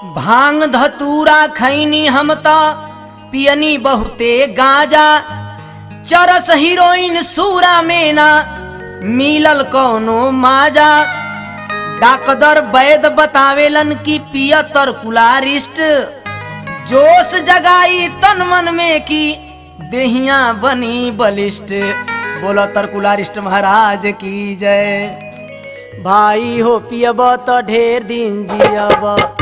भाँग धतूरा खैनी हम त, पियनी बहुते गाजा। चरस हीरोइन सूरा में ना मिलल कौनो माजा। डाकदर वैद बतावेलन की पिय तरकुलारिस्ट जोश जगाई तन मन में की देहिया बनी बलिष्ठ बोलो तरकुलारिस्ट महाराज की जय। भाई हो पियब त ढेर दिन जियब।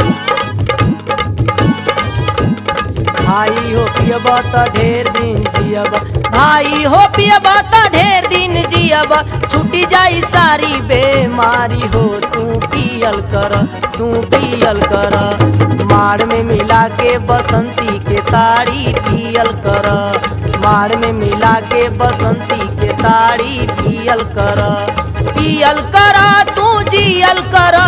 भाई हो पियब त ढेर दिन जियब भाई हो पियब त ढेर दिन जियब छुटी जाई सारी बेमारी हो, तू पियल कर, तू पियल कर। माड़ में मिला के बसंती के ताड़ी पियल कर। माड़ में मिला के बसंती के ताड़ी पियल कर। पियल कर, तू जियल कर।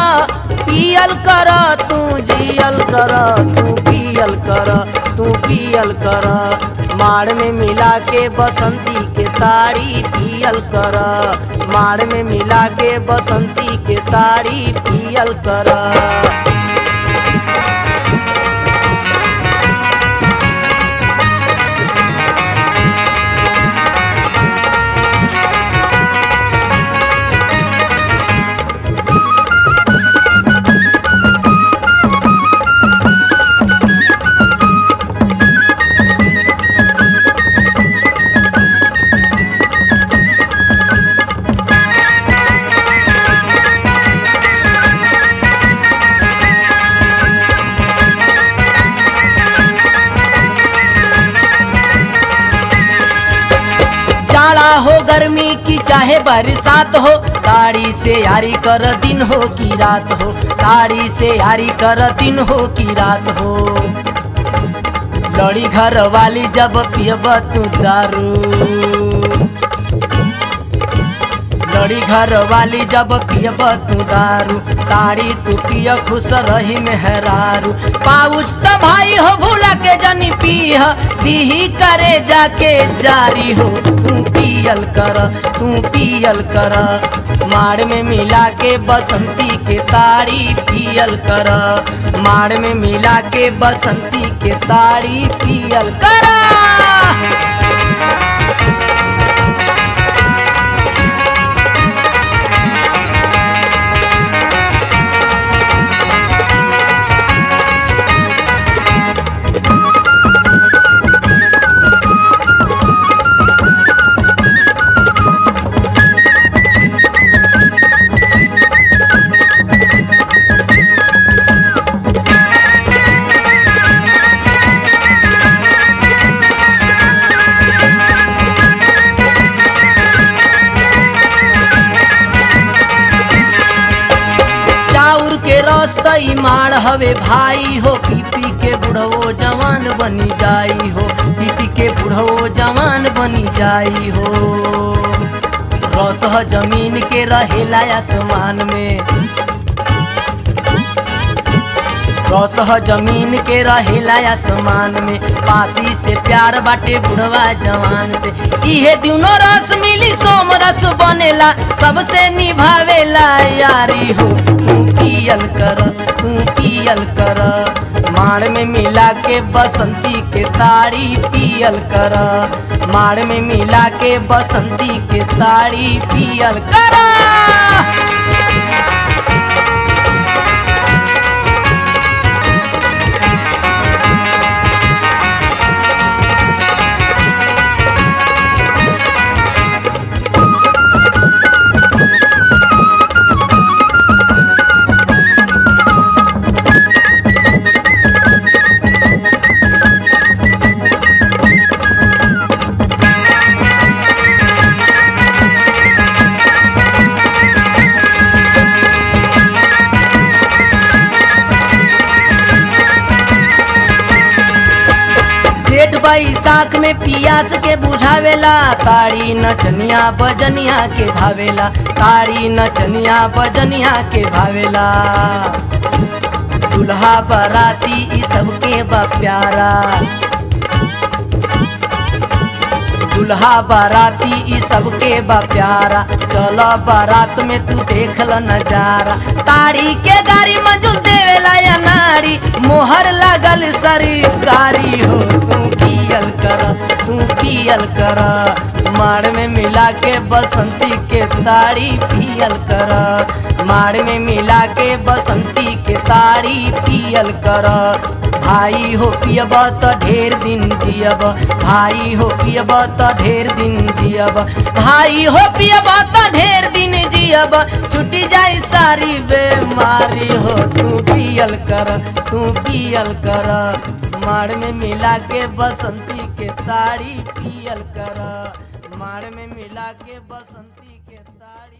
पियल कर, तू जियल कर, तू पियल कर। तू पियल कर माड़ में मिला के बसंती के साड़ी पियल कर माड़ में मिला के बसंती के साड़ी पियल कर चाहे बरसात हो ताड़ी से यारी कर दिन हो की रात हो। ताड़ी से यारी कर दिन हो की रात हो। लड़ी घर वाली जब पियब तू दारू। लड़ी घर वाली जब पियब तू दारू। ताड़ी तू पिय खुश रही मेहरारू। पाउच त भाई हो, भूला के जनी पीह। दीही करे जाके जारी हो। तू पियल कर, तू पियल कर। माड़ में मिला के बसंती के साड़ी पियल कर। माड़ में मिला के बसंती के साड़ी पियल कर। हवे भाई हो पी पी के बुढ़वो जवान बनी जाई हो पी पी के बुढ़वो जवान बनी जाई हो। रस ज़मीन के रहेला आसमान में। रस ज़मीन के रहेला आसमान में। पासी से प्यार बाटे बुढ़वा जवान से। इहे दुनो रस मिली सोम रस बनेला, सबसे निभावेला यारी हो। तू पियल कर तू पियल कर। माड़ में मिला के बसंती के साड़ी पियल कर। माड़ में मिला के बसंती के साड़ी पियल कर। बैसाख में पियास के बुझावेला, ताड़ी नचनिया बजनिया के भावेला, ताड़ी नचनिया बजनिया के भावेला। दुल्हा बराती सबके बा प्यारा। दुल्हा बाराती ई सबके बा प्यारा। चल बारात में तू देख ल नज़ारा। ताड़ी के गाड़ी देवे देवेला या नारी, मोहर लागल सरकारी हो तू। पियल कर। माड़ में मिला के बसंती के ताड़ी पियल कर। माड़ में मिला के बसंती के ताड़ी पियल कर। भाई हो पियब त ढेर दिन जियब। भाई हो पियब त ढेर दिन जियब। भाई हो पियब त ढेर दिन जियब। छुटी जाई सारी बेमारी हो तू पियल कर, तू पियल कर। माड़ में मिला के बसंती के ताड़ी पियल कर माड़ में मिला के बसंती के ताड़ी।